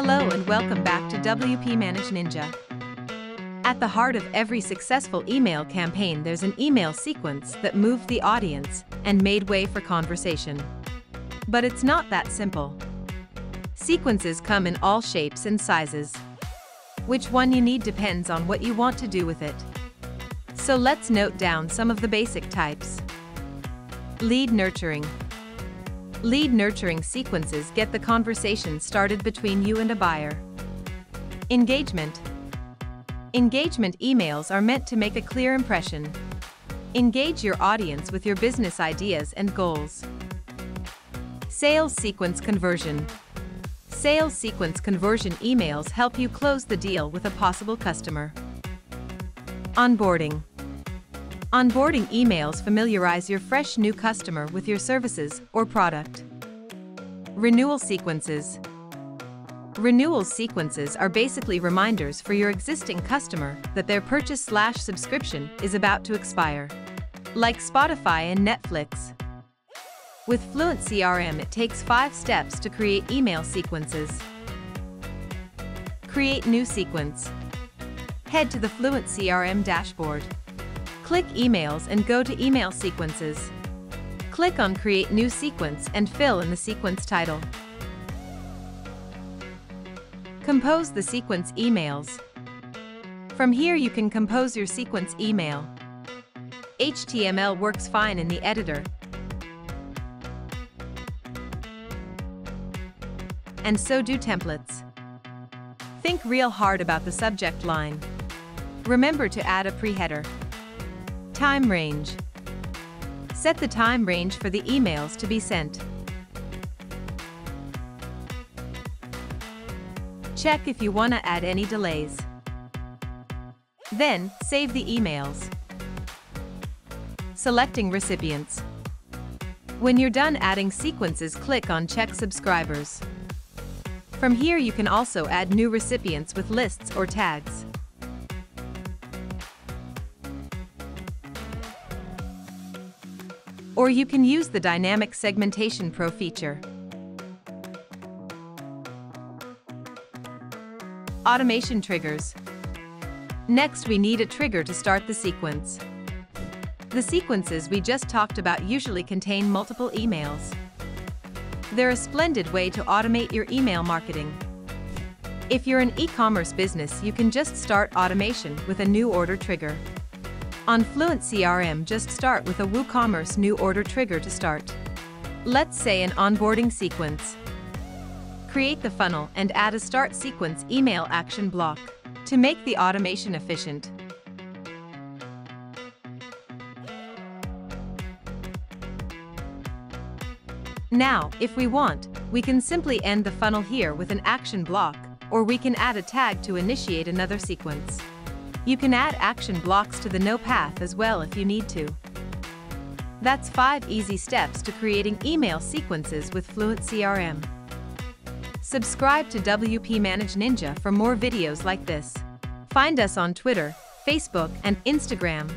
Hello and welcome back to WP Manage Ninja. At the heart of every successful email campaign there's an email sequence that moved the audience and made way for conversation. But it's not that simple. Sequences come in all shapes and sizes. Which one you need depends on what you want to do with it. So let's note down some of the basic types. Lead nurturing. Lead nurturing sequences get the conversation started between you and a buyer. Engagement. Engagement emails are meant to make a clear impression. Engage your audience with your business ideas and goals. Sales sequence conversion. Sales sequence conversion emails help you close the deal with a possible customer. Onboarding. Onboarding emails familiarize your fresh new customer with your services or product. Renewal sequences. Renewal sequences are basically reminders for your existing customer that their purchase slash subscription is about to expire. Like Spotify and Netflix. With Fluent CRM it takes 5 steps to create email sequences. Create new sequence. Head to the Fluent CRM dashboard. Click Emails and go to Email Sequences. Click on Create New Sequence and fill in the sequence title. Compose the sequence emails. From here you can compose your sequence email. HTML works fine in the editor. And so do templates. Think real hard about the subject line. Remember to add a pre-header. Time range. Set the time range for the emails to be sent. Check if you want to add any delays. Then, save the emails. Selecting recipients. When you're done adding sequences click on Check Subscribers. From here you can also add new recipients with lists or tags. Or you can use the Dynamic Segmentation Pro feature. Automation triggers. Next we need a trigger to start the sequence. The sequences we just talked about usually contain multiple emails. They're a splendid way to automate your email marketing. If you're an e-commerce business you can just start automation with a new order trigger. On Fluent CRM just start with a WooCommerce new order trigger to start. Let's say an onboarding sequence. Create the funnel and add a start sequence email action block to make the automation efficient. Now, if we want, we can simply end the funnel here with an action block, or we can add a tag to initiate another sequence. You can add action blocks to the no path as well if you need to. That's 5 easy steps to creating email sequences with Fluent CRM. Subscribe to WP Manage Ninja for more videos like this. Find us on Twitter, Facebook, and Instagram.